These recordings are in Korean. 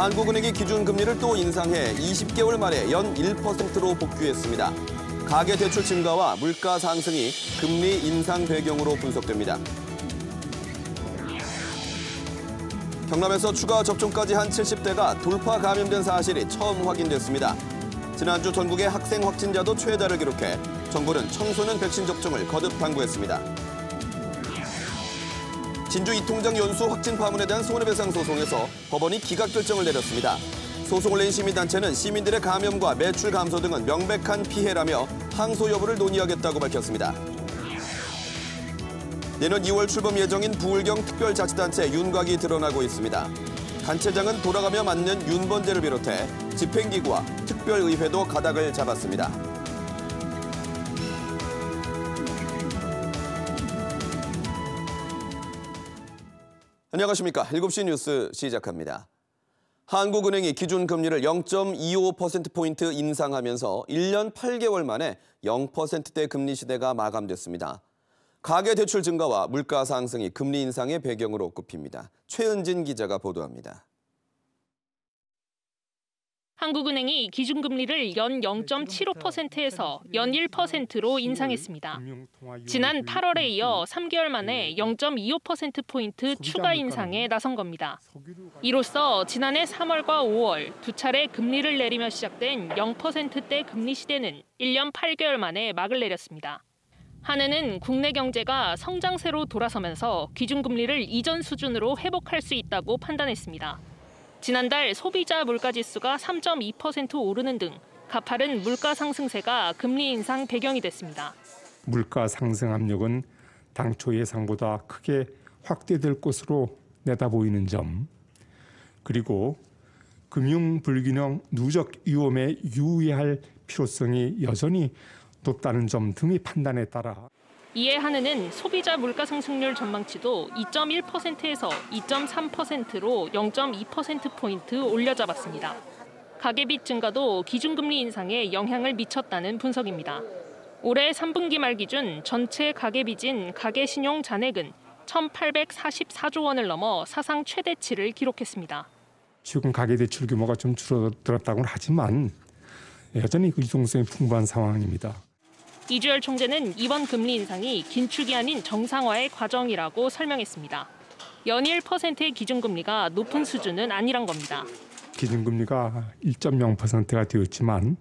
한국은행이 기준금리를 또 인상해 20개월 만에 연 1%로 복귀했습니다. 가계대출 증가와 물가 상승이 금리 인상 배경으로 분석됩니다. 경남에서 추가 접종까지 한 70대가 돌파 감염된 사실이 처음 확인됐습니다. 지난주 전국의 학생 확진자도 최다를 기록해 정부는 청소년 백신 접종을 거듭 당부했습니다. 진주 이통장 연수 확진 파문에 대한 손해배상 소송에서 법원이 기각 결정을 내렸습니다. 소송을 낸 시민단체는 시민들의 감염과 매출 감소 등은 명백한 피해라며 항소 여부를 논의하겠다고 밝혔습니다. 내년 2월 출범 예정인 부울경 특별자치단체 윤곽이 드러나고 있습니다. 단체장은 돌아가며 맞는 윤번제를 비롯해 집행기구와 특별의회도 가닥을 잡았습니다. 안녕하십니까. 7시 뉴스 시작합니다. 한국은행이 기준금리를 0.25%포인트 인상하면서 1년 8개월 만에 0%대 금리 시대가 마감됐습니다. 가계대출 증가와 물가 상승이 금리 인상의 배경으로 꼽힙니다. 최은진 기자가 보도합니다. 한국은행이 기준금리를 연 0.75%에서 연 1%로 인상했습니다. 지난 8월에 이어 3개월 만에 0.25%포인트 추가 인상에 나선 겁니다. 이로써 지난해 3월과 5월 두 차례 금리를 내리며 시작된 0%대 금리 시대는 1년 8개월 만에 막을 내렸습니다. 한해는 국내 경제가 성장세로 돌아서면서 기준금리를 이전 수준으로 회복할 수 있다고 판단했습니다. 지난달 소비자 물가지수가 3.2% 오르는 등 가파른 물가 상승세가 금리 인상 배경이 됐습니다. 물가 상승 압력은 당초 예상보다 크게 확대될 것으로 내다보이는 점, 그리고 금융 불균형 누적 위험에 유의할 필요성이 여전히 높다는 점 등의 판단에 따라 이에 한은은 소비자 물가 상승률 전망치도 2.1%에서 2.3%로 0.2%포인트 올려잡았습니다. 가계빚 증가도 기준금리 인상에 영향을 미쳤다는 분석입니다. 올해 3분기 말 기준 전체 가계빚인 가계신용 잔액은 1,844조 원을 넘어 사상 최대치를 기록했습니다. 최근 가계대출 규모가 좀 줄어들었다고는 하지만 여전히 그 유동성이 풍부한 상황입니다. 이주열 총재는 이번 금리 인상이 긴축이 아닌 정상화의 과정이라고 설명했습니다. 연일 퍼센트의 기준금리가 높은 수준은 아니란 겁니다. 기준금리가 1.0%가 되었지만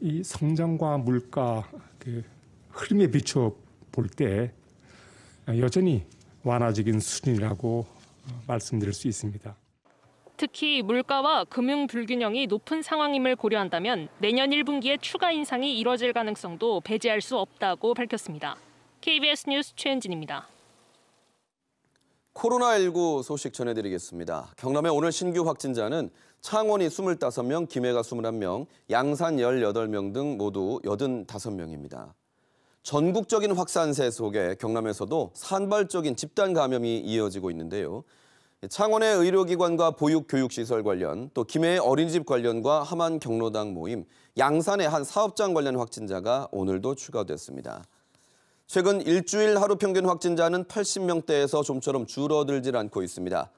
이 성장과 물가 그 흐름에 비춰 볼때 여전히 완화적인 수준이라고 말씀드릴 수 있습니다. 특히 물가와 금융 불균형이 높은 상황임을 고려한다면 내년 1분기에 추가 인상이 이뤄질 가능성도 배제할 수 없다고 밝혔습니다. KBS 뉴스 최은진입니다. 코로나19 소식 전해드리겠습니다. 경남의 오늘 신규 확진자는 창원이 25명, 김해가 21명, 양산 18명 등 모두 85명입니다. 전국적인 확산세 속에 경남에서도 산발적인 집단 감염이 이어지고 있는데요. 창원의 의료기관과 보육교육시설 관련, 또 김해의 어린이집 관련과 함안 경로당 모임, 양산의 한 사업장 관련 확진자가 오늘도 추가됐습니다. 최근 일주일 하루 평균 확진자는 80명대에서 좀처럼 줄어들질 않고 있습니다.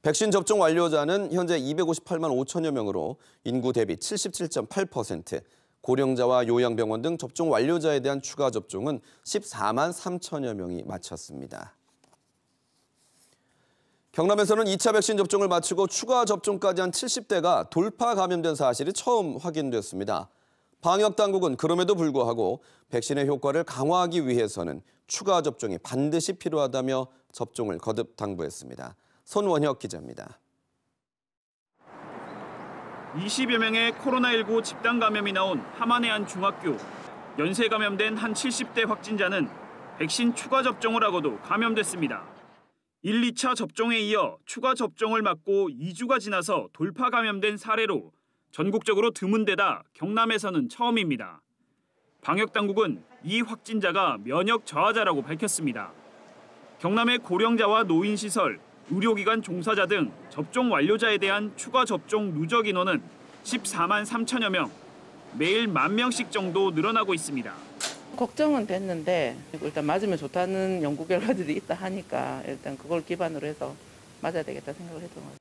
백신 접종 완료자는 현재 258만 5천여 명으로 인구 대비 77.8%, 고령자와 요양병원 등 접종 완료자에 대한 추가 접종은 14만 3천여 명이 마쳤습니다. 경남에서는 2차 백신 접종을 마치고 추가 접종까지 한 70대가 돌파 감염된 사실이 처음 확인됐습니다. 방역 당국은 그럼에도 불구하고 백신의 효과를 강화하기 위해서는 추가 접종이 반드시 필요하다며 접종을 거듭 당부했습니다. 손원혁 기자입니다. 20여 명의 코로나19 집단 감염이 나온 함안의 한 중학교. 연쇄 감염된 한 70대 확진자는 백신 추가 접종을 하고도 감염됐습니다. 1, 2차 접종에 이어 추가 접종을 맞고 2주가 지나서 돌파 감염된 사례로 전국적으로 드문 데다 경남에서는 처음입니다. 방역 당국은 이 확진자가 면역 저하자라고 밝혔습니다. 경남의 고령자와 노인 시설, 의료기관 종사자 등 접종 완료자에 대한 추가 접종 누적 인원은 14만 3천여 명, 매일 만 명씩 정도 늘어나고 있습니다. 걱정은 됐는데 일단 맞으면 좋다는 연구 결과들이 있다 하니까 일단 그걸 기반으로 해서 맞아야 되겠다 생각을 했던 것 같아요.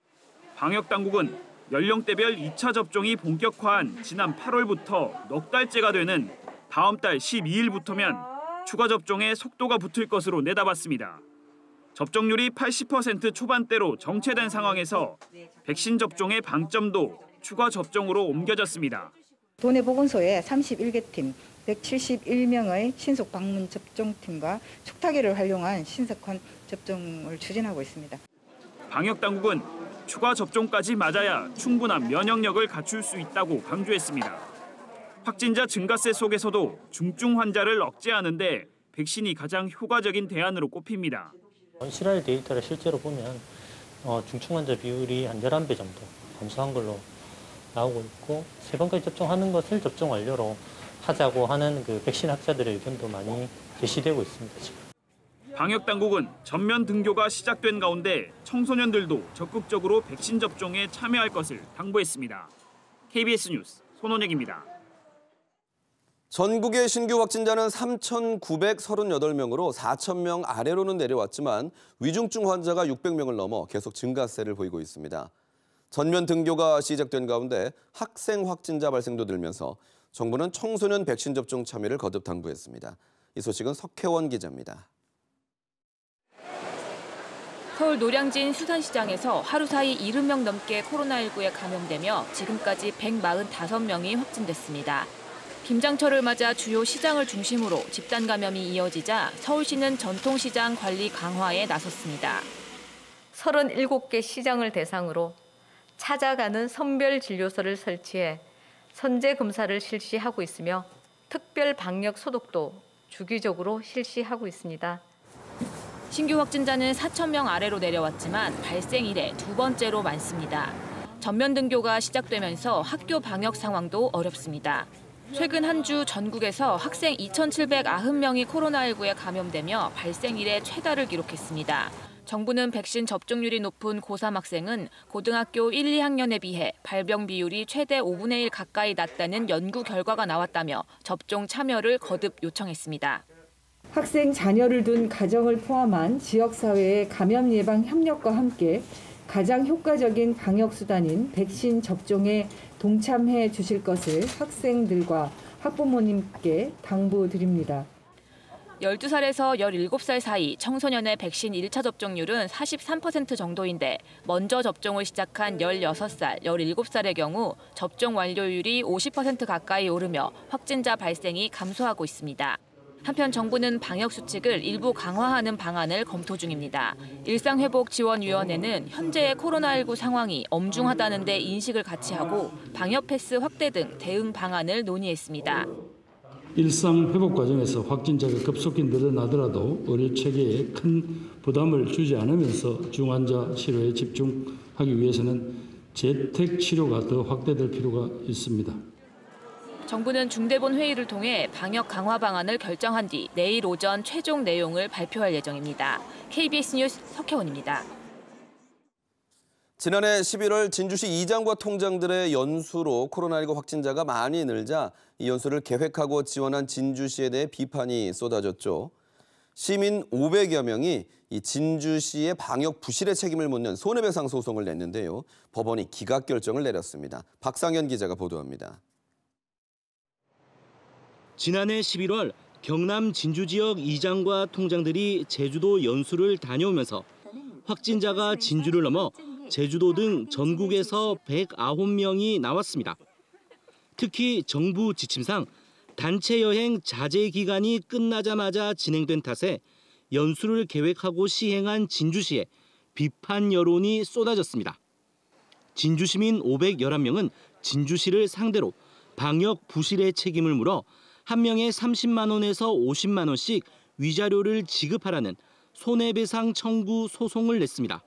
방역 당국은 연령대별 2차 접종이 본격화한 지난 8월부터 넉 달째가 되는 다음 달 12일부터면 추가 접종에 속도가 붙을 것으로 내다봤습니다. 접종률이 80% 초반대로 정체된 상황에서 백신 접종의 방점도 추가 접종으로 옮겨졌습니다. 도내 보건소에 31개 팀, 171명의 신속 방문 접종팀과 촉탁기를 활용한 신속한 접종을 추진하고 있습니다. 방역 당국은 추가 접종까지 맞아야 충분한 면역력을 갖출 수 있다고 강조했습니다. 확진자 증가세 속에서도 중증 환자를 억제하는데 백신이 가장 효과적인 대안으로 꼽힙니다. 원시랄 데이터를 실제로 보면 어, 중증 환자 비율이 한 11배 정도 감소한 걸로 나오고 있고 세 번까지 접종하는 것을 접종 완료로 하자고 하는 그 백신 학자들의 의견도 많이 제시되고 있습니다. 지금. 방역 당국은 전면 등교가 시작된 가운데 청소년들도 적극적으로 백신 접종에 참여할 것을 당부했습니다. KBS 뉴스 손원혁입니다. 전국의 신규 확진자는 3,938명으로 4,000명 아래로는 내려왔지만 위중증 환자가 600명을 넘어 계속 증가세를 보이고 있습니다. 전면 등교가 시작된 가운데 학생 확진자 발생도 들면서 정부는 청소년 백신 접종 참여를 거듭 당부했습니다. 이 소식은 석혜원 기자입니다. 서울 노량진 수산시장에서 하루 사이 70명 넘게 코로나19에 감염되며 지금까지 145명이 확진됐습니다. 김장철을 맞아 주요 시장을 중심으로 집단 감염이 이어지자 서울시는 전통시장 관리 강화에 나섰습니다. 37개 시장을 대상으로 찾아가는 선별 진료소를 설치해 선제 검사를 실시하고 있으며 특별 방역 소독도 주기적으로 실시하고 있습니다. 신규 확진자는 4천 명 아래로 내려왔지만 발생 이래 두 번째로 많습니다. 전면 등교가 시작되면서 학교 방역 상황도 어렵습니다. 최근 한 주 전국에서 학생 2,790명이 코로나19에 감염되며 발생 이래 최다를 기록했습니다. 정부는 백신 접종률이 높은 고3 학생은 고등학교 1, 2학년에 비해 발병 비율이 최대 5분의 1 가까이 낮다는 연구 결과가 나왔다며 접종 참여를 거듭 요청했습니다. 학생 자녀를 둔 가정을 포함한 지역사회의 감염 예방 협력과 함께 가장 효과적인 방역 수단인 백신 접종에 동참해 주실 것을 학생들과 학부모님께 당부드립니다. 12살에서 17살 사이 청소년의 백신 1차 접종률은 43% 정도인데 먼저 접종을 시작한 16살, 17살의 경우 접종 완료율이 50% 가까이 오르며 확진자 발생이 감소하고 있습니다. 한편 정부는 방역 수칙을 일부 강화하는 방안을 검토 중입니다. 일상회복지원위원회는 현재의 코로나19 상황이 엄중하다는 데 인식을 같이 하고 방역 패스 확대 등 대응 방안을 논의했습니다. 일상 회복 과정에서 확진자가 급속히 늘어나더라도 의료 체계에 큰 부담을 주지 않으면서 중환자 치료에 집중하기 위해서는 재택 치료가 더 확대될 필요가 있습니다. 정부는 중대본 회의를 통해 방역 강화 방안을 결정한 뒤 내일 오전 최종 내용을 발표할 예정입니다. KBS 뉴스 석혜원입니다. 지난해 11월 진주시 이장과 통장들의 연수로 코로나19 확진자가 많이 늘자 이 연수를 계획하고 지원한 진주시에 대해 비판이 쏟아졌죠. 시민 500여 명이 이 진주시의 방역 부실의 책임을 묻는 손해배상 소송을 냈는데요. 법원이 기각 결정을 내렸습니다. 박상현 기자가 보도합니다. 지난해 11월 경남 진주 지역 이장과 통장들이 제주도 연수를 다녀오면서 확진자가 진주를 넘어 제주도 등 전국에서 109명이 나왔습니다. 특히 정부 지침상 단체 여행 자제 기간이 끝나자마자 진행된 탓에 연수를 계획하고 시행한 진주시에 비판 여론이 쏟아졌습니다. 진주 시민 511명은 진주시를 상대로 방역 부실의 책임을 물어 한 명에 30만 원에서 50만 원씩 위자료를 지급하라는 손해배상 청구 소송을 냈습니다.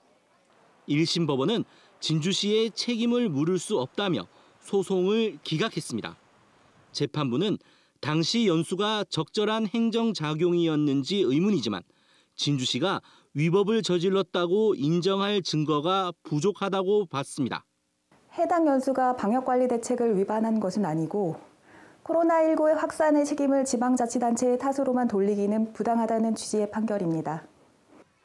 1심 법원은 진주시의 책임을 물을 수 없다며 소송을 기각했습니다. 재판부는 당시 연수가 적절한 행정작용이었는지 의문이지만 진주시가 위법을 저질렀다고 인정할 증거가 부족하다고 봤습니다. 해당 연수가 방역관리 대책을 위반한 것은 아니고 코로나19의 확산의 책임을 지방자치단체의 탓으로만 돌리기는 부당하다는 취지의 판결입니다.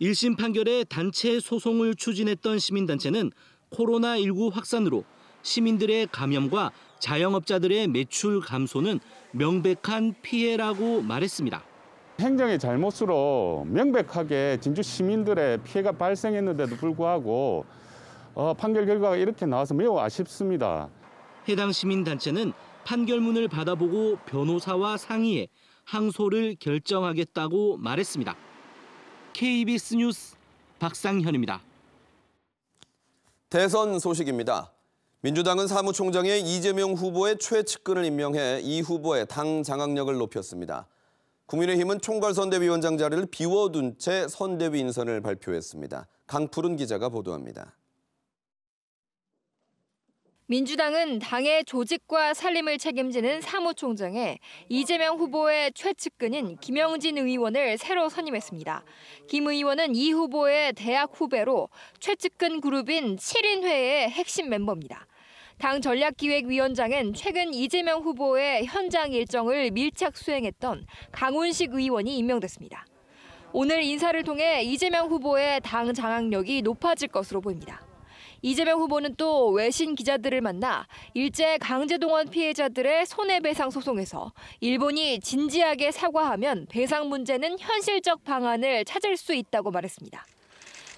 1심 판결에 단체 소송을 추진했던 시민단체는 코로나19 확산으로 시민들의 감염과 자영업자들의 매출 감소는 명백한 피해라고 말했습니다. 행정의 잘못으로 명백하게 진주 시민들의 피해가 발생했는데도 불구하고 어, 판결 결과가 이렇게 나와서 매우 아쉽습니다. 해당 시민단체는 판결문을 받아보고 변호사와 상의해 항소를 결정하겠다고 말했습니다. KBS 뉴스 박상현입니다. 대선 소식입니다. 민주당은 사무총장에 이재명 후보의 최측근을 임명해 이 후보의 당 장악력을 높였습니다. 국민의힘은 총괄선대위원장 자리를 비워둔 채 선대위 인선을 발표했습니다. 강푸른 기자가 보도합니다. 민주당은 당의 조직과 살림을 책임지는 사무총장에 이재명 후보의 최측근인 김영진 의원을 새로 선임했습니다. 김 의원은 이 후보의 대학 후배로 최측근 그룹인 7인회의 핵심 멤버입니다. 당 전략기획위원장은 최근 이재명 후보의 현장 일정을 밀착 수행했던 강훈식 의원이 임명됐습니다. 오늘 인사를 통해 이재명 후보의 당 장악력이 높아질 것으로 보입니다. 이재명 후보는 또 외신 기자들을 만나 일제 강제동원 피해자들의 손해배상 소송에서 일본이 진지하게 사과하면 배상 문제는 현실적 방안을 찾을 수 있다고 말했습니다.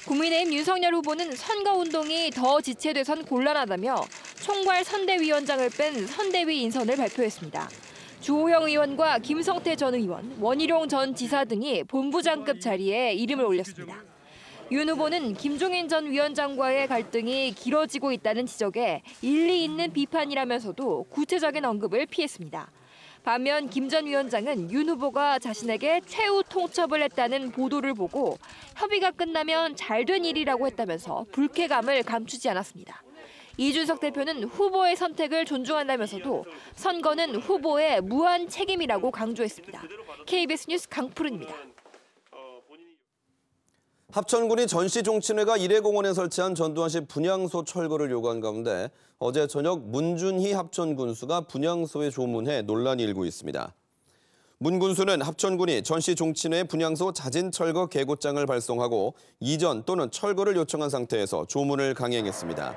국민의힘 윤석열 후보는 선거운동이 더 지체돼선 곤란하다며 총괄 선대위원장을 뺀 선대위 인선을 발표했습니다. 주호영 의원과 김성태 전 의원, 원희룡 전 지사 등이 본부장급 자리에 이름을 올렸습니다. 윤 후보는 김종인 전 위원장과의 갈등이 길어지고 있다는 지적에 일리 있는 비판이라면서도 구체적인 언급을 피했습니다. 반면 김 전 위원장은 윤 후보가 자신에게 최후 통첩을 했다는 보도를 보고 협의가 끝나면 잘 된 일이라고 했다면서 불쾌감을 감추지 않았습니다. 이준석 대표는 후보의 선택을 존중한다면서도 선거는 후보의 무한 책임이라고 강조했습니다. KBS 뉴스 강푸른입니다. 합천군이 전시종친회가 일회공원에 설치한 전두환씨 분향소 철거를 요구한 가운데 어제 저녁 문준희 합천군수가 분향소에 조문해 논란이 일고 있습니다. 문 군수는 합천군이 전시종친회 분향소 자진 철거 계고장을 발송하고 이전 또는 철거를 요청한 상태에서 조문을 강행했습니다.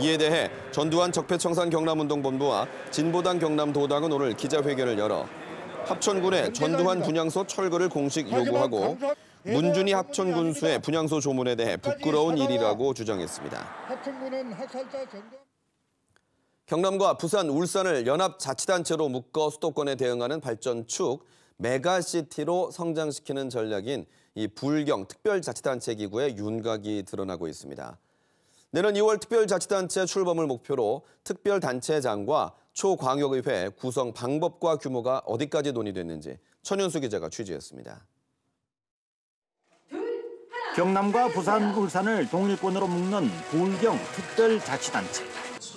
이에 대해 전두환 적폐청산 경남운동본부와 진보당 경남도당은 오늘 기자회견을 열어 합천군의 전두환 분향소 철거를 공식 요구하고 문준희 합천 군수의 분향소 조문에 대해 부끄러운 일이라고 주장했습니다. 경남과 부산, 울산을 연합자치단체로 묶어 수도권에 대응하는 발전축 메가시티로 성장시키는 전략인 이 불경 특별자치단체 기구의 윤곽이 드러나고 있습니다. 내년 2월 특별자치단체 출범을 목표로 특별단체장과 초광역의회 구성 방법과 규모가 어디까지 논의됐는지 천윤수 기자가 취재했습니다. 경남과 부산, 울산을 동일권으로 묶는 불경 특별자치단체.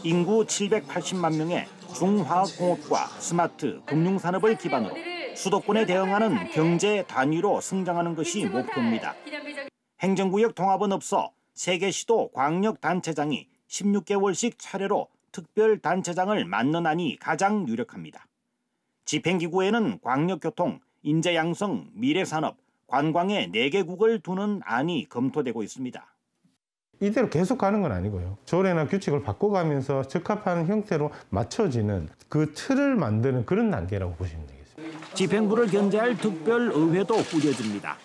인구 780만 명의 중화학공업과 스마트 금융산업을 기반으로 수도권에 대응하는 경제 단위로 성장하는 것이 목표입니다. 행정구역 통합은 없어 세계시도 광역단체장이 16개월씩 차례로 특별단체장을 맡는 안이 가장 유력합니다. 집행기구에는 광역교통, 인재양성, 미래산업, 관광의 4개국을 두는 안이 검토되고 있습니다. 이대로 계속 가는 건 아니고요. 조례나 규칙을 바꿔가면서 적합한 형태로 맞춰지는 그 틀을 만드는 그런 단계라고 보시면 되겠습니다. 집행부를 견제할 특별의회도 꾸려집니다.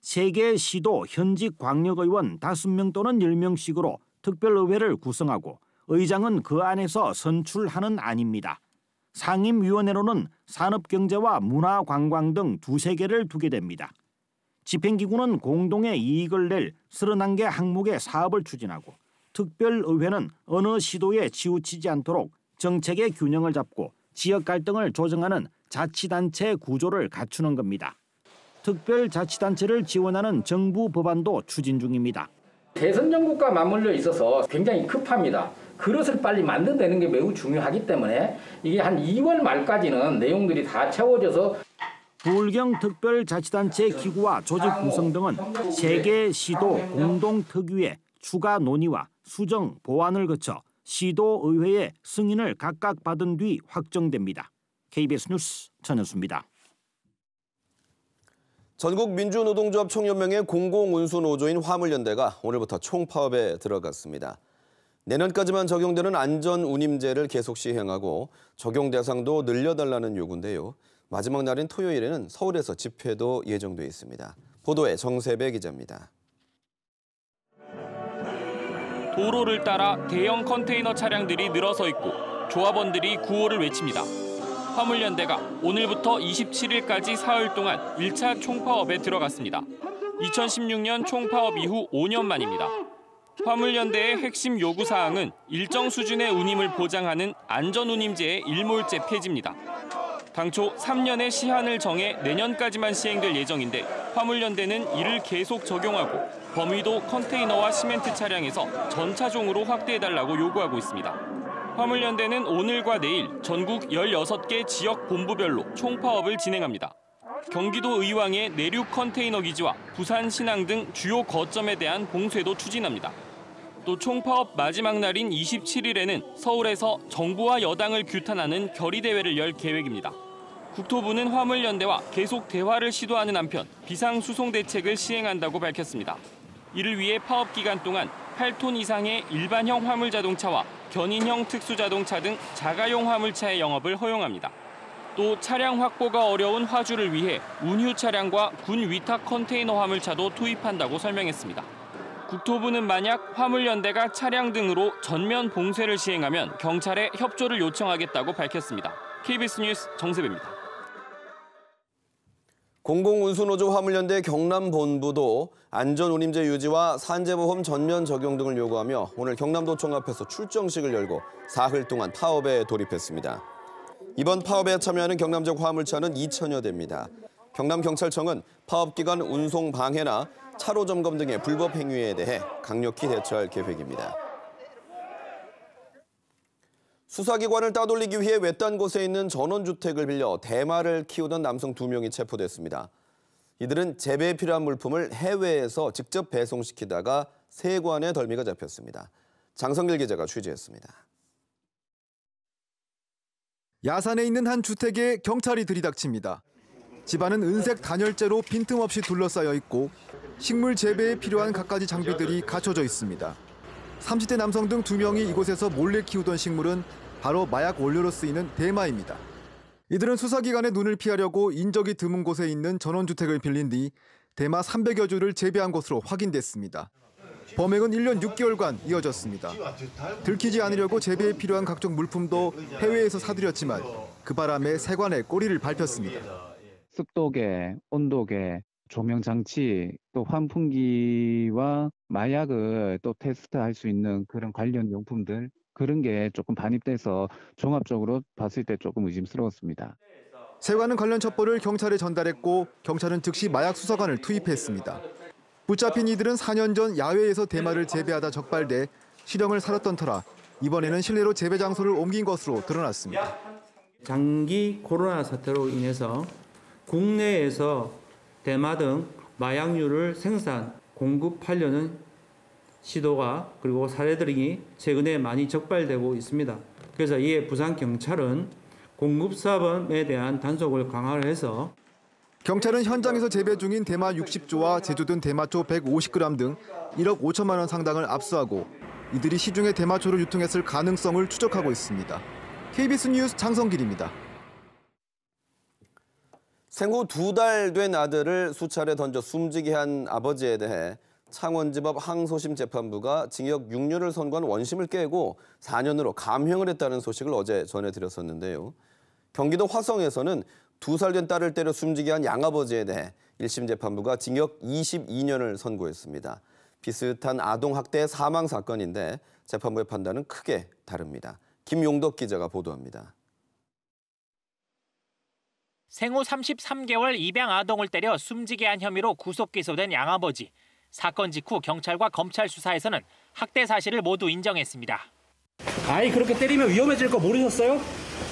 세개 시도 현직 광역의원 5명 또는 10명씩으로 특별의회를 구성하고 의장은 그 안에서 선출하는 안입니다. 상임위원회로는 산업경제와 문화관광 등 두세 개를 두게 됩니다. 집행기구는 공동의 이익을 낼 31개 항목의 사업을 추진하고 특별의회는 어느 시도에 치우치지 않도록 정책의 균형을 잡고 지역 갈등을 조정하는 자치단체 구조를 갖추는 겁니다. 특별자치단체를 지원하는 정부 법안도 추진 중입니다. 대선 정국과 맞물려 있어서 굉장히 급합니다. 그릇을 빨리 만든다는 게 매우 중요하기 때문에 이게 한 2월 말까지는 내용들이 다 채워져서 불경 특별자치단체 기구와 조직 구성 등은 세계 시도 공동 특위의 추가 논의와 수정 보완을 거쳐 시도의회의 승인을 각각 받은 뒤 확정됩니다. KBS 뉴스 전현수입니다. 전국 민주노동조합 총연맹의 공공운수노조인 화물연대가 오늘부터 총파업에 들어갔습니다. 내년까지만 적용되는 안전운임제를 계속 시행하고 적용 대상도 늘려달라는 요구인데요. 마지막 날인 토요일에는 서울에서 집회도 예정돼 있습니다. 보도에 정세배 기자입니다. 도로를 따라 대형 컨테이너 차량들이 늘어서 있고 조합원들이 구호를 외칩니다. 화물연대가 오늘부터 27일까지 사흘 동안 1차 총파업에 들어갔습니다. 2016년 총파업 이후 5년 만입니다. 화물연대의 핵심 요구 사항은 일정 수준의 운임을 보장하는 안전운임제의 일몰제 폐지입니다. 당초 3년의 시한을 정해 내년까지만 시행될 예정인데 화물연대는 이를 계속 적용하고 범위도 컨테이너와 시멘트 차량에서 전차종으로 확대해달라고 요구하고 있습니다. 화물연대는 오늘과 내일 전국 16개 지역 본부별로 총파업을 진행합니다. 경기도 의왕의 내륙 컨테이너 기지와 부산 신항 등 주요 거점에 대한 봉쇄도 추진합니다. 또 총파업 마지막 날인 27일에는 서울에서 정부와 여당을 규탄하는 결의대회를 열 계획입니다. 국토부는 화물연대와 계속 대화를 시도하는 한편 비상수송 대책을 시행한다고 밝혔습니다. 이를 위해 파업 기간 동안 8톤 이상의 일반형 화물 자동차와 견인형 특수 자동차 등 자가용 화물차의 영업을 허용합니다. 또 차량 확보가 어려운 화주를 위해 운유 차량과 군 위탁 컨테이너 화물차도 투입한다고 설명했습니다. 국토부는 만약 화물연대가 차량 등으로 전면 봉쇄를 시행하면 경찰에 협조를 요청하겠다고 밝혔습니다. KBS 뉴스 정세배입니다. 공공운수노조 화물연대 경남본부도 안전운임제 유지와 산재보험 전면 적용 등을 요구하며 오늘 경남도청 앞에서 출정식을 열고 사흘 동안 파업에 돌입했습니다. 이번 파업에 참여하는 경남적 화물차는 2천여 대입니다. 경남경찰청은 파업 기간 운송 방해나 차로 점검 등의 불법 행위에 대해 강력히 대처할 계획입니다. 수사기관을 따돌리기 위해 외딴 곳에 있는 전원주택을 빌려 대마를 키우던 남성 두 명이 체포됐습니다. 이들은 재배에 필요한 물품을 해외에서 직접 배송시키다가 세관에 덜미가 잡혔습니다. 장성길 기자가 취재했습니다. 야산에 있는 한 주택에 경찰이 들이닥칩니다. 집안은 은색 단열재로 빈틈없이 둘러싸여 있고 식물 재배에 필요한 갖가지 장비들이 갖춰져 있습니다. 30대 남성 등두 명이 이곳에서 몰래 키우던 식물은 바로 마약 원료로 쓰이는 대마입니다. 이들은 수사기관의 눈을 피하려고 인적이 드문 곳에 있는 전원주택을 빌린 뒤 대마 300여 주를 재배한 것으로 확인됐습니다. 범행은 1년 6개월간 이어졌습니다. 들키지 않으려고 재배에 필요한 각종 물품도 해외에서 사들였지만 그 바람에 세관에 꼬리를 밟혔습니다. 습도계, 온도계, 조명 장치, 또 환풍기와 마약을 또 테스트할 수 있는 그런 관련 용품들 그런 게 조금 반입돼서 종합적으로 봤을 때 조금 의심스러웠습니다. 세관은 관련 첩보를 경찰에 전달했고 경찰은 즉시 마약 수사관을 투입했습니다. 붙잡힌 이들은 4년 전 야외에서 대마를 재배하다 적발돼 실형을 살았던 터라 이번에는 실내로 재배 장소를 옮긴 것으로 드러났습니다. 장기 코로나 사태로 인해서 국내에서 대마 등 마약류를 생산, 공급하려는 시도가 그리고 사례들이 최근에 많이 적발되고 있습니다. 그래서 이에 부산 경찰은 공급 사범에 대한 단속을 강화를 해서 경찰은 현장에서 재배 중인 대마 60조와 제조된 대마초 150g 등 1억 5천만 원 상당을 압수하고 이들이 시중에 대마초를 유통했을 가능성을 추적하고 있습니다. KBS 뉴스 장성길입니다. 생후 두 달 된 아들을 수차례 던져 숨지게 한 아버지에 대해 창원지법 항소심 재판부가 징역 6년을 선고한 원심을 깨고 4년으로 감형을 했다는 소식을 어제 전해드렸었는데요. 경기도 화성에서는 두 살 된 딸을 때려 숨지게 한 양아버지에 대해 1심 재판부가 징역 22년을 선고했습니다. 비슷한 아동학대 사망 사건인데 재판부의 판단은 크게 다릅니다. 김용덕 기자가 보도합니다. 생후 33개월 입양 아동을 때려 숨지게 한 혐의로 구속 기소된 양아버지. 사건 직후 경찰과 검찰 수사에서는 학대 사실을 모두 인정했습니다. 아이 그렇게 때리면 위험해질 거 모르셨어요?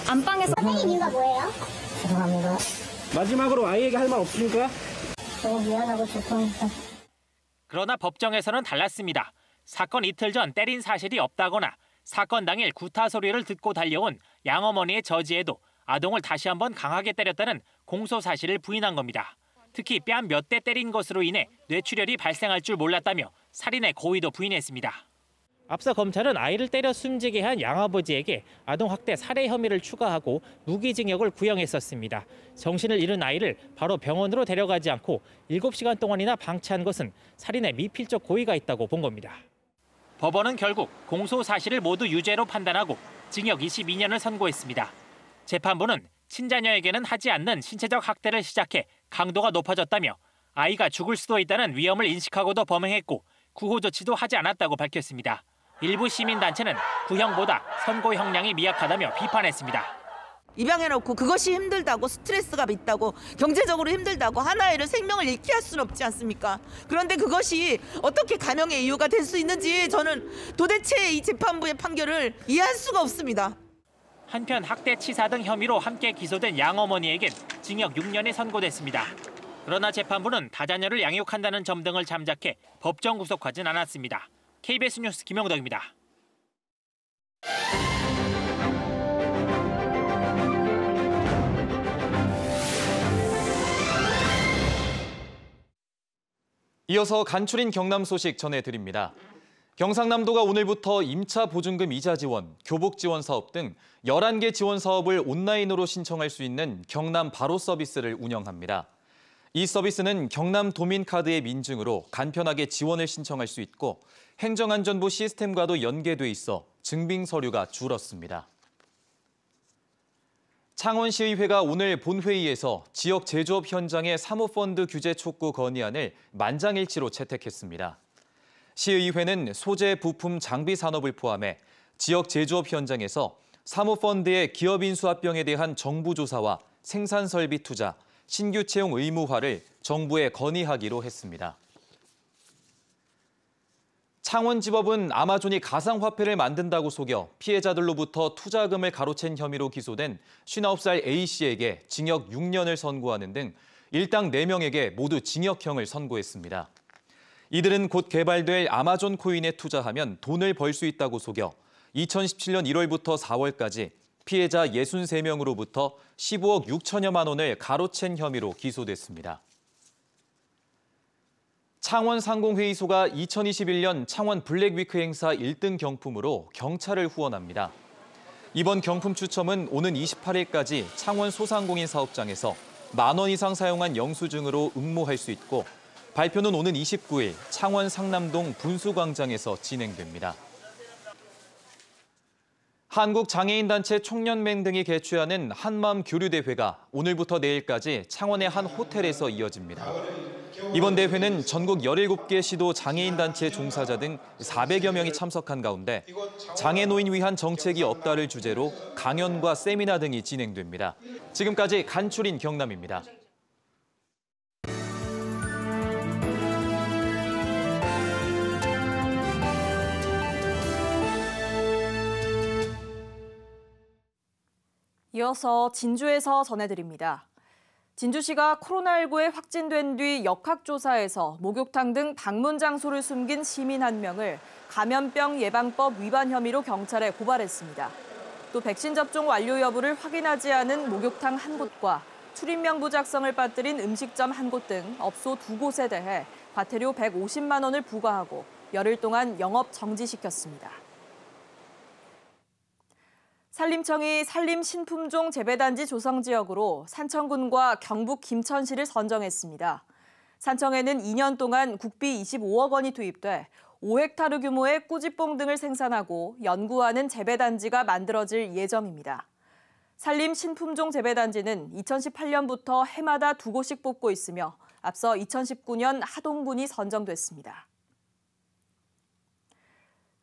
안방에서 때린 이유가 뭐예요? 죄송합니다. 마지막으로 아이에게 할 말 없습니까? 너무 미안하고 죄송합니다. 그러나 법정에서는 달랐습니다. 사건 이틀 전 때린 사실이 없다거나 사건 당일 구타 소리를 듣고 달려온 양어머니의 저지에도 아동을 다시 한번 강하게 때렸다는 공소 사실을 부인한 겁니다. 특히 뺨 몇 대 때린 것으로 인해 뇌출혈이 발생할 줄 몰랐다며 살인의 고의도 부인했습니다. 앞서 검찰은 아이를 때려 숨지게 한 양아버지에게 아동학대 살해 혐의를 추가하고 무기징역을 구형했었습니다. 정신을 잃은 아이를 바로 병원으로 데려가지 않고 7시간 동안이나 방치한 것은 살인의 미필적 고의가 있다고 본 겁니다. 법원은 결국 공소 사실을 모두 유죄로 판단하고 징역 22년을 선고했습니다. 재판부는 친자녀에게는 하지 않는 신체적 학대를 시작해 강도가 높아졌다며 아이가 죽을 수도 있다는 위험을 인식하고도 범행했고 구호 조치도 하지 않았다고 밝혔습니다. 일부 시민단체는 구형보다 선고 형량이 미약하다며 비판했습니다. 입양해놓고 그것이 힘들다고 스트레스가 있다고 경제적으로 힘들다고 하나의를 생명을 잃게 할 수는 없지 않습니까? 그런데 그것이 어떻게 감형의 이유가 될 수 있는지 저는 도대체 이 재판부의 판결을 이해할 수가 없습니다. 한편 학대 치사 등 혐의로 함께 기소된 양 어머니에겐 징역 6년이 선고됐습니다. 그러나 재판부는 다자녀를 양육한다는 점 등을 잠작해 법정 구속하진 않았습니다. KBS 뉴스 김영덕입니다. 이어서 간추린 경남 소식 전해드립니다. 경상남도가 오늘부터 임차 보증금 이자 지원, 교복 지원 사업 등 11개 지원 사업을 온라인으로 신청할 수 있는 경남 바로 서비스를 운영합니다. 이 서비스는 경남 도민카드의 민증으로 간편하게 지원을 신청할 수 있고 행정안전부 시스템과도 연계돼 있어 증빙 서류가 줄었습니다. 창원시의회가 오늘 본회의에서 지역 제조업 현장의 사모펀드 규제 촉구 건의안을 만장일치로 채택했습니다. 시의회는 소재, 부품, 장비 산업을 포함해 지역 제조업 현장에서 사모펀드의 기업 인수 합병에 대한 정부 조사와 생산 설비 투자, 신규 채용 의무화를 정부에 건의하기로 했습니다. 창원지법은 아마존이 가상화폐를 만든다고 속여 피해자들로부터 투자금을 가로챈 혐의로 기소된 59살 A씨에게 징역 6년을 선고하는 등 일당 4명에게 모두 징역형을 선고했습니다. 이들은 곧 개발될 아마존 코인에 투자하면 돈을 벌 수 있다고 속여 2017년 1월부터 4월까지 피해자 63명으로부터 15억 6천여만 원을 가로챈 혐의로 기소됐습니다. 창원 상공회의소가 2021년 창원 블랙위크 행사 1등 경품으로 경차를 후원합니다. 이번 경품 추첨은 오는 28일까지 창원 소상공인 사업장에서 만 원 이상 사용한 영수증으로 응모할 수 있고 발표는 오는 29일 창원 상남동 분수광장에서 진행됩니다. 한국장애인단체 총연맹 등이 개최하는 한마음 교류대회가 오늘부터 내일까지 창원의 한 호텔에서 이어집니다. 이번 대회는 전국 17개 시도 장애인단체 종사자 등 400여 명이 참석한 가운데 장애노인 위한 정책이 없다를 주제로 강연과 세미나 등이 진행됩니다. 지금까지 간추린 경남입니다. 이어서 진주에서 전해드립니다. 진주시가 코로나19에 확진된 뒤 역학조사에서 목욕탕 등 방문 장소를 숨긴 시민 한 명을 감염병 예방법 위반 혐의로 경찰에 고발했습니다. 또 백신 접종 완료 여부를 확인하지 않은 목욕탕 한 곳과 출입명부 작성을 빠뜨린 음식점 한 곳 등 업소 두 곳에 대해 과태료 150만 원을 부과하고 열흘 동안 영업 정지시켰습니다. 산림청이 산림 신품종 재배단지 조성 지역으로 산청군과 경북 김천시를 선정했습니다. 산청에는 2년 동안 국비 25억 원이 투입돼 5헥타르 규모의 꾸지뽕 등을 생산하고 연구하는 재배단지가 만들어질 예정입니다. 산림 신품종 재배단지는 2018년부터 해마다 두 곳씩 뽑고 있으며 앞서 2019년 하동군이 선정됐습니다.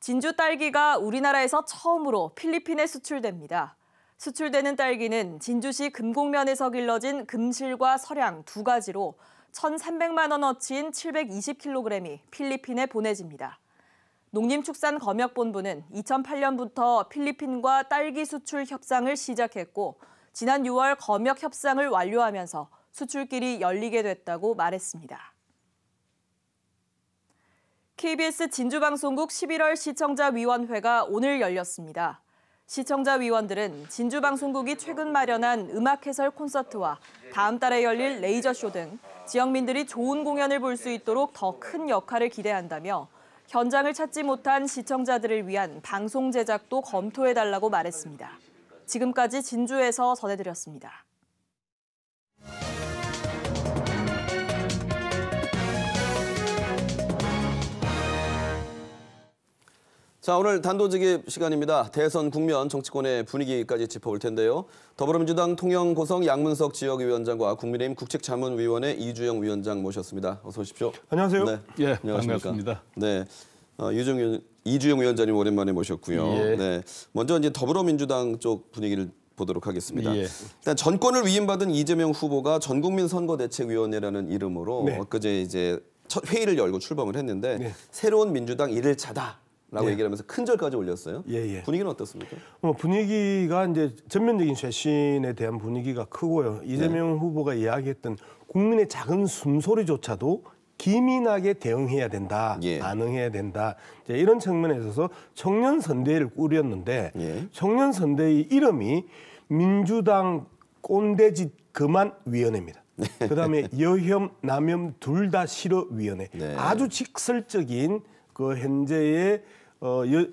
진주 딸기가 우리나라에서 처음으로 필리핀에 수출됩니다. 수출되는 딸기는 진주시 금곡면에서 길러진 금실과 설양 두 가지로 1,300만 원어치인 720kg이 필리핀에 보내집니다. 농림축산검역본부는 2008년부터 필리핀과 딸기 수출 협상을 시작했고 지난 6월 검역 협상을 완료하면서 수출길이 열리게 됐다고 말했습니다. KBS 진주방송국 11월 시청자위원회가 오늘 열렸습니다. 시청자위원들은 진주방송국이 최근 마련한 음악 해설 콘서트와 다음 달에 열릴 레이저쇼 등 지역민들이 좋은 공연을 볼 수 있도록 더 큰 역할을 기대한다며 현장을 찾지 못한 시청자들을 위한 방송 제작도 검토해달라고 말했습니다. 지금까지 진주에서 전해드렸습니다. 자 오늘 단도직입 시간입니다. 대선 국면 정치권의 분위기까지 짚어볼 텐데요. 더불어민주당 통영고성 양문석 지역위원장과 국민의힘 국책자문위원회 이주영 위원장 모셨습니다. 어서 오십시오. 안녕하세요. 네. 예, 안녕하십니까. 반갑습니다. 네. 어, 이주영, 위원- 이주영 위원장님 오랜만에 모셨고요. 예. 네. 먼저 이제 더불어민주당 쪽 분위기를 보도록 하겠습니다. 예. 일단 전권을 위임받은 이재명 후보가 전국민 선거대책위원회라는 이름으로 네. 엊그제 이제 첫 회의를 열고 출범을 했는데 새로운 민주당 일을 차다 라고 네. 얘기를 하면서 큰 절까지 올렸어요. 예, 예. 분위기는 어떻습니까? 어, 분위기가 이제 전면적인 쇄신에 대한 분위기가 크고요. 이재명 네. 후보가 이야기했던 국민의 작은 숨소리조차도 기민하게 대응해야 된다, 예. 반응해야 된다. 이제 이런 측면에 있어서 청년 선대위를 꾸렸는데 예. 청년 선대위 이름이 민주당 꼰대짓 그만 위원회입니다. 네. 그다음에 여혐 남혐 둘 다 싫어 위원회. 네. 아주 직설적인 그 현재의 어 여,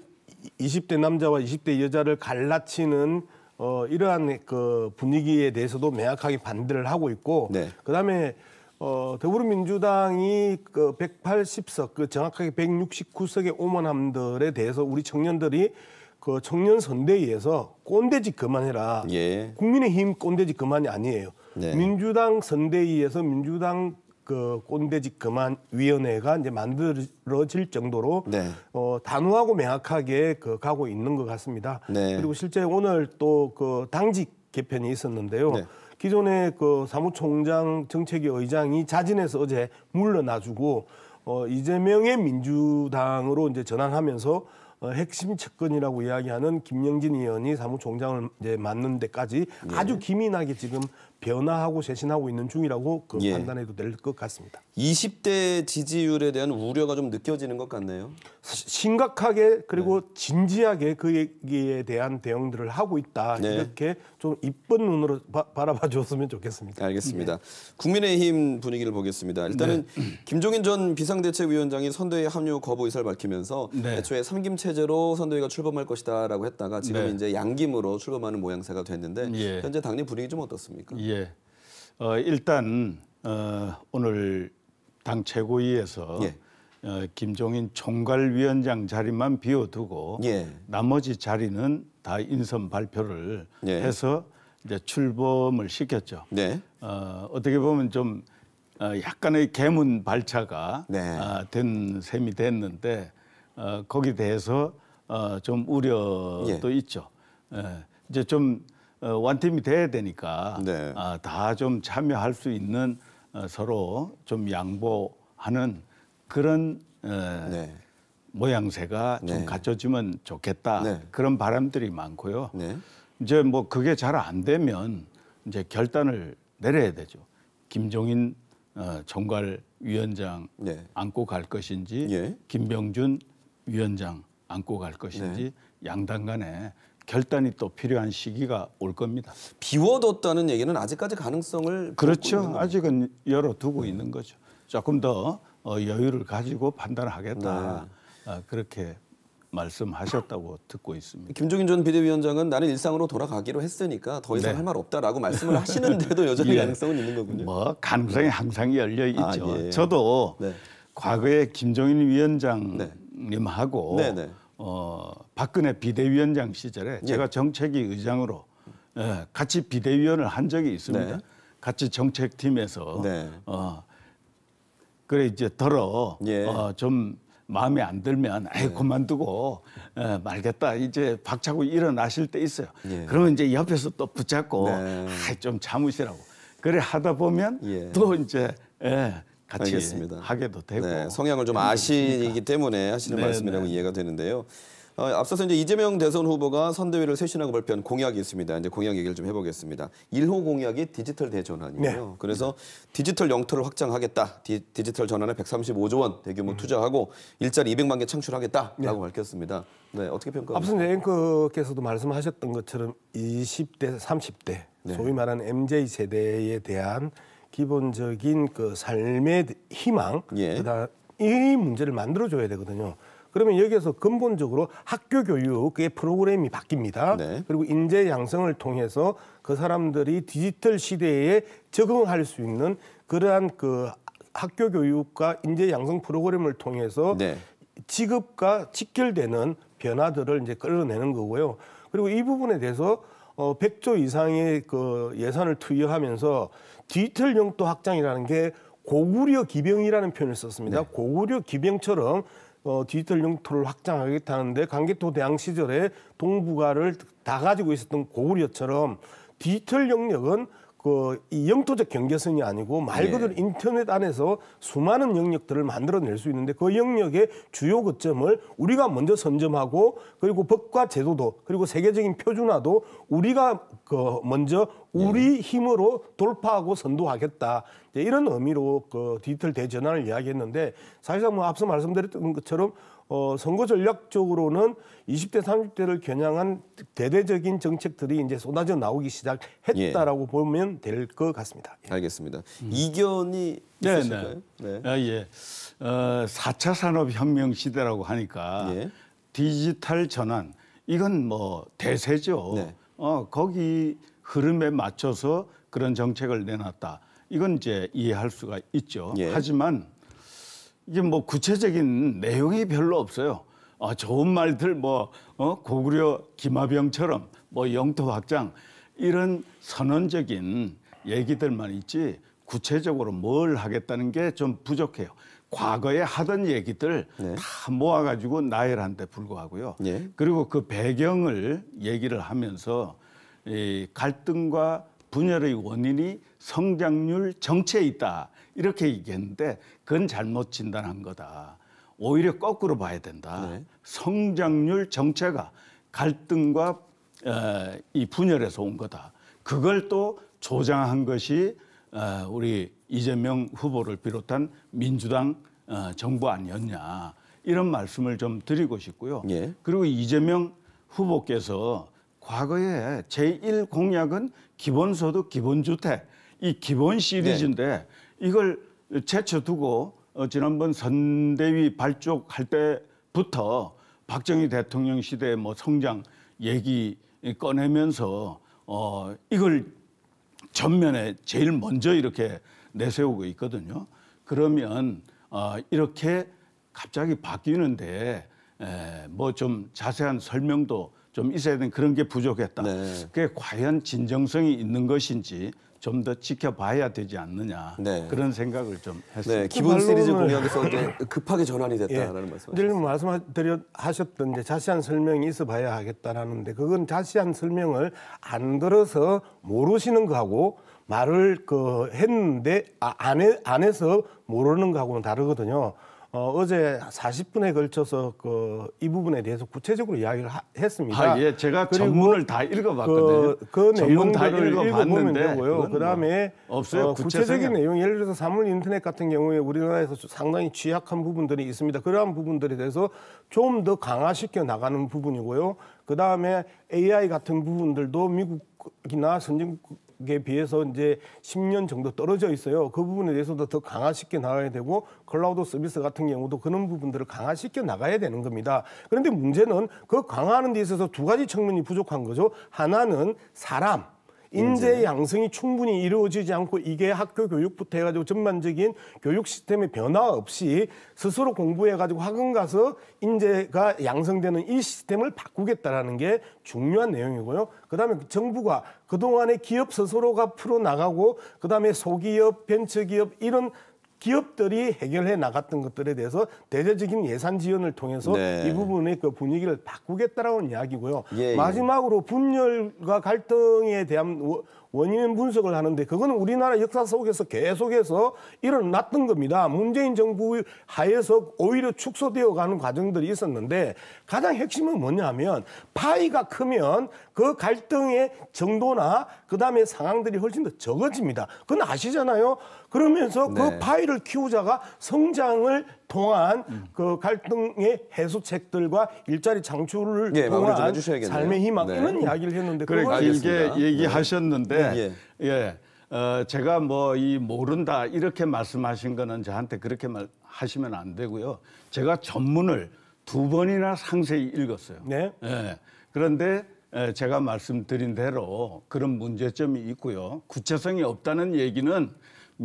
20대 남자와 20대 여자를 갈라치는 어 이러한 그 분위기에 대해서도 명확하게 반대를 하고 있고 네. 그다음에 어 더불어민주당이 그 180석 그 정확하게 169석의 오만함들에 대해서 우리 청년들이 그 청년 선대위에서 꼰대짓 그만해라. 예. 국민의힘 꼰대짓 그만이 아니에요. 네. 민주당 선대위에서 민주당 그 꼰대짓 그만 위원회가 이제 만들어질 정도로 네. 어, 단호하고 명확하게 그 가고 있는 것 같습니다. 네. 그리고 실제 오늘 또 그 당직 개편이 있었는데요. 네. 기존의 그 사무총장 정책위 의장이 자진해서 어제 물러나주고 어, 이재명의 민주당으로 이제 전환하면서 어, 핵심 측근이라고 이야기하는 김영진 의원이 사무총장을 이제 맡는 데까지 예. 아주 기민하게 지금 변화하고 쇄신하고 있는 중이라고 그 예. 판단해도 될 것 같습니다. 20대 지지율에 대한 우려가 좀 느껴지는 것 같네요. 시- 심각하게 그리고 네. 진지하게 그 얘기에 대한 대응들을 하고 있다. 네. 이렇게 좀 이쁜 눈으로 바, 바라봐 줬으면 좋겠습니다. 알겠습니다. 국민의힘 분위기를 보겠습니다. 일단은 네. 김종인 전 비상대책위원장이 선대위 합류 거부 의사를 밝히면서 네. 애초에 삼김 체제로 선대위가 출범할 것이다라고 했다가 지금 네. 이제 양김으로 출범하는 모양새가 됐는데 예. 현재 당내 분위기 좀 어떻습니까? 예. 어, 일단 어, 오늘 당 최고위에서 예. 어, 김종인 총괄위원장 자리만 비워두고 예. 나머지 자리는 다 인선 발표를 예. 해서 이제 출범을 시켰죠. 네. 어, 어떻게 보면 좀 어, 약간의 개문 발차가 네. 아, 된 셈이 됐는데 어, 거기에 대해서 어, 좀 우려도 예. 있죠. 예, 이제 좀 어, 완팀이 돼야 되니까 네. 아, 다좀 참여할 수 있는 어, 서로 좀 양보하는 그런 어, 네. 모양새가 네. 좀 갖춰지면 좋겠다 네. 그런 바람들이 많고요. 네. 이제 뭐 그게 잘 안 되면 이제 결단을 내려야 되죠. 김종인 어, 총괄위원장 네. 안고 갈 것인지 예. 김병준 위원장 안고 갈 것인지 네. 양당 간에 결단이 또 필요한 시기가 올 겁니다. 비워뒀다는 얘기는 아직까지 가능성을 그렇죠. 아직은 열어두고 있는 거죠. 조금 더 어, 여유를 가지고 판단하겠다. 네. 어, 그렇게 말씀하셨다고 듣고 있습니다. 김종인 전 비대위원장은 나는 일상으로 돌아가기로 했으니까 더 이상 네. 할말 없다라고 말씀을 하시는데도 여전히 예. 가능성은 있는 거군요. 뭐 가능성이 항상 열려 있죠. 아, 예. 저도 네. 과거에 김종인 위원장님하고 네, 네. 어, 박근혜 비대위원장 시절에 예. 제가 정책위 의장으로 예, 같이 비대위원을 한 적이 있습니다. 네. 같이 정책팀에서 네. 어, 그래 이제 더러 예. 어, 좀 마음에 안 들면 아이 네. 그만두고 어, 말겠다 이제 박차고 일어나실 때 있어요. 예. 그러면 이제 옆에서 또 붙잡고 네. 아이 좀 참으시라고 그래 하다 보면 예. 또 이제 예, 같이 알겠습니다. 하게도 되고 네, 성향을 좀 아시기 때문에 하시는 네, 말씀이라고 네. 이해가 되는데요. 어, 앞서서 이제 이재명 대선 후보가 선대위를 쇄신하고 발표한 공약이 있습니다. 이제 공약 얘기를 좀 해보겠습니다. 1호 공약이 디지털 대전환이에요. 네. 그래서 디지털 영토를 확장하겠다. 디, 지털 전환에 135조 원 대규모 투자하고 일자리 200만 개 창출하겠다라고 밝혔습니다. 네, 어떻게 평가하세요? 앞서 이제 앵커께서도 말씀하셨던 것처럼 20대, 30대 네. 소위 말하는 MZ 세대에 대한 기본적인 그 삶의 희망, 예. 그다음 이 문제를 만들어줘야 되거든요. 그러면 여기에서 근본적으로 학교 교육의 프로그램이 바뀝니다. 네. 그리고 인재 양성을 통해서 그 사람들이 디지털 시대에 적응할 수 있는 그러한 그 학교 교육과 인재 양성 프로그램을 통해서 네. 직업과 직결되는 변화들을 이제 끌어내는 거고요. 그리고 이 부분에 대해서 어 100조 이상의 그 예산을 투여하면서 디지털 영토 확장이라는 게 고구려 기병이라는 표현을 썼습니다. 고구려 기병처럼 어, 디지털 영토를 확장하겠다는데 강개토 대항 시절에 동북아를 다 가지고 있었던 고구려처럼 디지털 영역은 그 이 영토적 경계선이 아니고 말 그대로 인터넷 안에서 수많은 영역들을 만들어낼 수 있는데 그 영역의 주요 거점을 우리가 먼저 선점하고 그리고 법과 제도도 그리고 세계적인 표준화도 우리가 그 먼저 우리 힘으로 돌파하고 선도하겠다. 이제 이런 의미로 그 디지털 대전환을 이야기했는데 사실상 뭐 앞서 말씀드렸던 것처럼 어, 선거 전략적으로는 20대, 30대를 겨냥한 대대적인 정책들이 이제 쏟아져 나오기 시작했다라고 보면 될 것 같습니다. 알겠습니다. 이견이 네, 있으실까요? 네. 아, 예. 어, 4차 산업혁명 시대라고 하니까 디지털 전환 이건 뭐 대세죠. 어, 거기 흐름에 맞춰서 그런 정책을 내놨다. 이건 이제 이해할 수가 있죠. 예. 하지만 이게 뭐 구체적인 내용이 별로 없어요. 아, 좋은 말들 뭐 어, 고구려 김하병처럼 뭐 영토 확장 이런 선언적인 얘기들만 있지 구체적으로 뭘 하겠다는 게 좀 부족해요. 과거에 하던 얘기들 다 모아가지고 나열한 데 불구하고요. 그리고 그 배경을 얘기를 하면서 이 갈등과 분열의 원인이 성장률 정체에 있다 이렇게 얘기했는데 그건 잘못 진단한 거다. 오히려 거꾸로 봐야 된다. 성장률 정체가 갈등과 어, 이 분열에서 온 거다. 그걸 또 조장한 것이 어, 우리 이재명 후보를 비롯한 민주당 어, 정부 아니었냐 이런 말씀을 좀 드리고 싶고요. 그리고 이재명 후보께서 과거에 제1 공약은 기본소득, 기본주택 이 기본 시리즈인데 이걸 제쳐두고 어, 지난번 선대위 발족할 때부터 박정희 대통령 시대 뭐 성장 얘기 꺼내면서 어 이걸 전면에 제일 먼저 이렇게 내세우고 있거든요. 그러면 어 이렇게 갑자기 바뀌는데 뭐 좀 자세한 설명도 좀 있어야 되는 그런 게 부족했다. 그게 과연 진정성이 있는 것인지 좀 더 지켜봐야 되지 않느냐 그런 생각을 좀 했습니다. 네, 기본 시리즈 공약에서 이제 급하게 전환이 됐다라는 말씀. 늘 말씀드려 하셨던 이제 자세한 설명이 있어 봐야 하겠다라는데 그건 자세한 설명을 안 들어서 모르시는 거하고 말을 그 했는데 아, 안, 해, 안 해서 모르는 거하고는 다르거든요. 어, 어제 40분에 걸쳐서 그 이 부분에 대해서 구체적으로 이야기를 하, 했습니다. 아, 예, 제가 전문을 다 읽어봤거든요. 그, 그 전문 다 읽어봤는데 되고요. 그건 그 다음에 뭐 없어요. 어, 구체적인 내용, 예를 들어서 사물 인터넷 같은 경우에 우리나라에서 상당히 취약한 부분들이 있습니다. 그러한 부분들에 대해서 좀 더 강화시켜 나가는 부분이고요. 그 다음에 AI 같은 부분들도 미국이나 선진국 에 비해서 이제 10년 정도 떨어져 있어요. 그 부분에 대해서도 더 강화시켜 나가야 되고 클라우드 서비스 같은 경우도 그런 부분들을 강화시켜 나가야 되는 겁니다. 그런데 문제는 그 강화하는 데 있어서 두 가지 측면이 부족한 거죠. 하나는 사람. 인재 양성이 충분히 이루어지지 않고 이게 학교 교육부터 해가지고 전반적인 교육 시스템의 변화 없이 스스로 공부해가지고 학원 가서 인재가 양성되는 이 시스템을 바꾸겠다라는 게 중요한 내용이고요. 그다음에 정부가 그동안에 기업 스스로가 풀어 나가고 그다음에 소기업, 벤처기업 이런 기업들이 해결해 나갔던 것들에 대해서 대대적인 예산 지원을 통해서 네. 이 부분의 그 분위기를 바꾸겠다라는 이야기고요. 예, 예. 마지막으로 분열과 갈등에 대한 워- 원인 분석을 하는데 그거는 우리나라 역사 속에서 계속해서 일어났던 겁니다. 문재인 정부 하에서 오히려 축소되어 가는 과정들이 있었는데 가장 핵심은 뭐냐면 파이가 크면 그 갈등의 정도나 그다음에 상황들이 훨씬 더 적어집니다. 그건 아시잖아요. 그러면서 네. 그 파이를 키우자가 성장을 통한 그 갈등의 해소책들과 일자리 창출을 예, 통한 해주셔야겠네요. 삶의 희망 네. 이런 이야기를 했는데 그래 길게 얘기하셨는데 예. 예. 어, 제가 뭐 이 모른다 이렇게 말씀하신 거는 저한테 그렇게 말 하시면 안 되고요. 제가 전문을 두 번이나 상세히 읽었어요. 네. 예. 그런데 에, 제가 말씀드린 대로 그런 문제점이 있고요. 구체성이 없다는 얘기는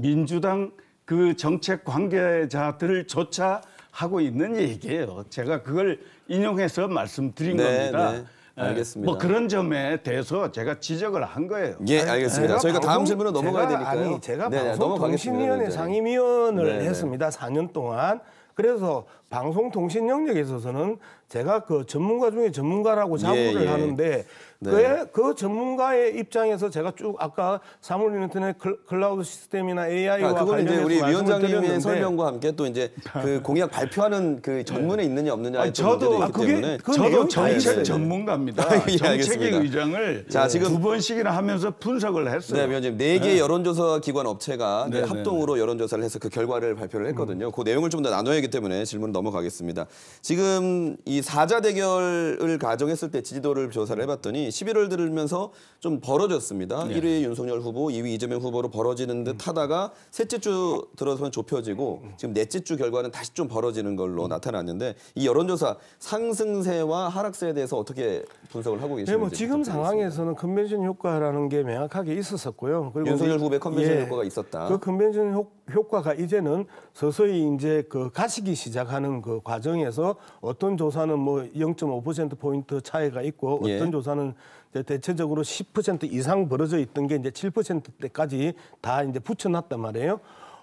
민주당 그 정책 관계자들조차 하고 있는 얘기예요. 제가 그걸 인용해서 말씀드린 네, 겁니다. 네. 에, 알겠습니다. 뭐 그런 점에 대해서 제가 지적을 한 거예요. 예, 알겠습니다. 저희가 다음 질문으로 넘어가야 제가, 되니까요. 아니, 제가 네, 네, 방송통신위원회. 상임위원을 네, 네. 했습니다. 4년 동안. 그래서 방송통신 영역에 있어서는 제가 그 전문가 중에 전문가라고 자부를 예, 예. 하는데 네. 그, 그 전문가의 입장에서 제가 쭉 아까 사물 인터넷 클- 클라우드 시스템이나 AI와 아, 그건 이제 관련해서 우리 말씀을 위원장님의 드렸는데 설명과 함께 또 이제 그 공약 발표하는 그 전문에 있느냐 없느냐의 아니, 또 저도 아, 그게 때문에 그 저도 정책. 전문가입니다. 아, 예, 정책의. 의장을 자, 지금 두 번씩이나 하면서 분석을 했어요. 네, 위원장님 네개 네. 여론조사 기관 업체가 이제 네, 네, 합동으로 여론조사를 해서 그 결과를 발표를 했거든요. 그 내용을 좀 더 나눠야 하기 때문에 질문 넘어가겠습니다. 지금 이 사자 대결을 가정했을 때 지지도를 조사를 해봤더니 11월 들으면서 좀 벌어졌습니다. 네. 1위 윤석열 후보, 2위 이재명 후보로 벌어지는 듯 하다가 셋째 주 들어서는 좁혀지고 지금 넷째 주 결과는 다시 좀 벌어지는 걸로 나타났는데 이 여론조사 상승세와 하락세에 대해서 어떻게 분석을 하고 계시는지 네, 뭐 지금 상황에서는 컨벤션 효과라는 게 명확하게 있었었고요. 윤석열 이제- 후보의 컨벤션 예, 효과가 있었다. 그 컨벤션 효, 효과가 이제는 서서히 이제 그 가시기 시작하는 그 과정에서 어떤 조사는 뭐 0.5% 포인트 차이가 있고 예. 어떤 조사는 이제 대체적으로 10% 이상 벌어져 있던 게 이제 7%대까지 다 이제 붙여놨단 말이에요.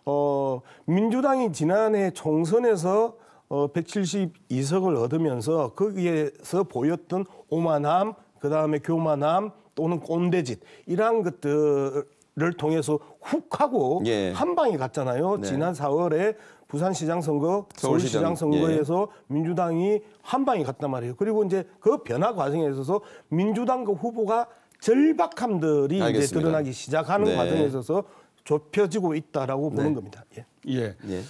어, 민주당이 지난해 총선에서 어, 172석을 얻으면서 거기에서 보였던 오만함, 그 다음에 교만함 또는 꼰대짓 이러한 것들 을 통해서 훅 하고 예. 한 방에 갔잖아요. 네. 지난 4월에 부산시장 선거, 서울시장, 서울시장 선거에서 민주당이 한 방에 갔단 말이에요. 그리고 이제 그 변화 과정에 있어서 민주당 그 후보가 절박함들이 이제 알겠습니다. 드러나기 시작하는 네. 과정에 있어서 좁혀지고 있다라고 보는 네. 겁니다. 예. 예.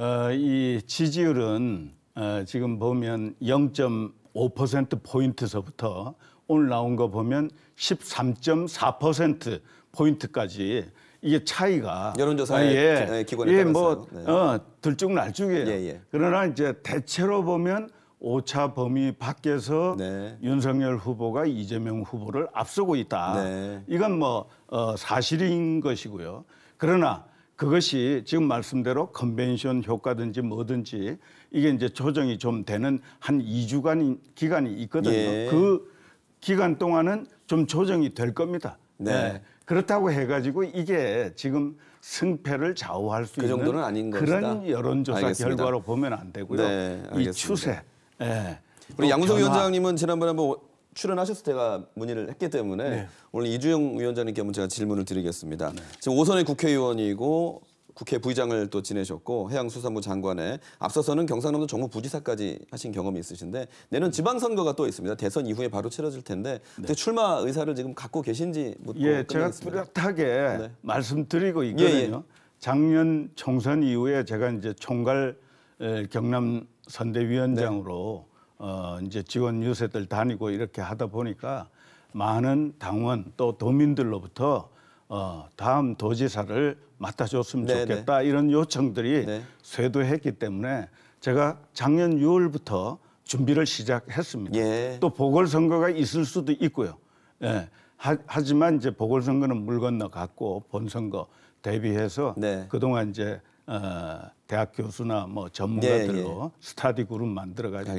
어, 이 지지율은 어, 지금 보면 0.5% 포인트서부터 오늘 나온 거 보면 13.4% 포인트까지 이게 차이가 여론조사의 아, 예. 기- 예, 기관에 예, 따라서요. 뭐 네. 어, 들쭉날쭉이에요. 예, 예. 그러나 이제 대체로 보면 오차 범위 밖에서 네. 윤석열 후보가 이재명 후보를 앞서고 있다. 네. 이건 뭐 어, 사실인 것이고요. 그러나 그것이 지금 말씀대로 컨벤션 효과든지 뭐든지 이게 이제 조정이 좀 되는 한 2주간 기간이 있거든요. 예. 그 기간 동안은 좀 조정이 될 겁니다. 네. 그렇다고 해가지고 이게 지금 승패를 좌우할 수 그 있는 정도는 아닌 그런 것이다. 여론조사 알겠습니다. 결과로 보면 안 되고요. 네, 이. 추세. 예. 우리 또 양우석 변화. 위원장님은 지난번에 한번 출연하셔서 제가 문의를 했기 때문에 네. 오늘 이주영 위원장님께 한번 제가 질문을 드리겠습니다. 지금 오선의 국회의원이고 국회 부의장을 또 지내셨고 해양수산부 장관에 앞서서는 경상남도 정무부지사까지 하신 경험이 있으신데 내년 지방선거가 또 있습니다. 대선 이후에 바로 치러질 텐데 그때 출마 의사를 지금 갖고 계신지 묻고 네. 예, 제가. 뚜렷하게 네. 말씀드리고 예, 있거든요. 작년 총선 이후에 제가 이제 총괄 에, 경남 선대위원장으로 어, 이제 지원 유세들 다니고 이렇게 하다 보니까 많은 당원 또 도민들로부터 어, 다음 도지사를 맡아줬으면 네, 좋겠다 이런 요청들이 쇄도했기 때문에 제가 작년 6월부터 준비를 시작했습니다. 예. 또 보궐선거가 있을 수도 있고요. 예. 하, 하지만 이제 보궐선거는 물 건너 갔고 본선거 대비해서 네. 그동안 이제 어, 대학 교수나 뭐 전문가들로 스타디 그룹 만들어 가지고.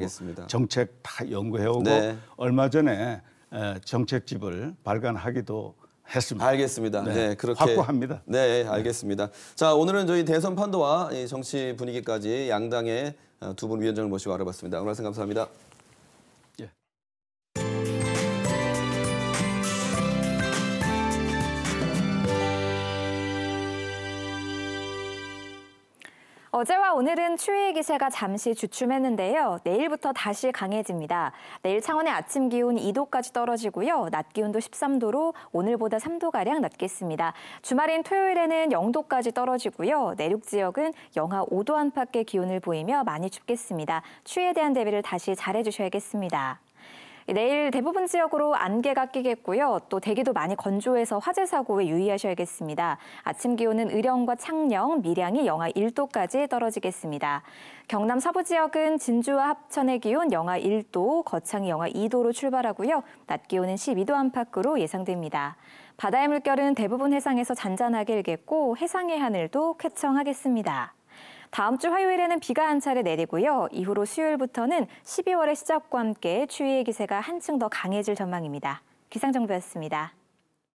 정책 다 연구해 오고 네. 얼마 전에 에, 정책집을 발간하기도 했습니다. 알겠습니다. 네, 그렇게 확고합니다. 네, 알겠습니다. 자, 오늘은 저희 대선 판도와 이 정치 분위기까지 양당의 어, 두분 위원장을 모시고 알아봤습니다. 오늘 말씀 감사합니다. 어제와 오늘은 추위의 기세가 잠시 주춤했는데요. 내일부터 다시 강해집니다. 내일 창원의 아침 기온 2도까지 떨어지고요. 낮 기온도 13도로 오늘보다 3도가량 낮겠습니다. 주말인 토요일에는 0도까지 떨어지고요. 내륙 지역은 영하 5도 안팎의 기온을 보이며 많이 춥겠습니다. 추위에 대한 대비를 다시 잘해주셔야겠습니다. 내일 대부분 지역으로 안개가 끼겠고요. 또 대기도 많이 건조해서 화재 사고에 유의하셔야겠습니다. 아침 기온은 의령과 창녕, 밀양이 영하 1도까지 떨어지겠습니다. 경남 서부 지역은 진주와 합천의 기온 영하 1도, 거창이 영하 2도로 출발하고요. 낮 기온은 12도 안팎으로 예상됩니다. 바다의 물결은 대부분 해상에서 잔잔하게 일겠고 해상의 하늘도 쾌청하겠습니다. 다음 주 화요일에는 비가 한 차례 내리고요. 이후로 수요일부터는 12월의 시작과 함께 추위의 기세가 한층 더 강해질 전망입니다. 기상정보였습니다.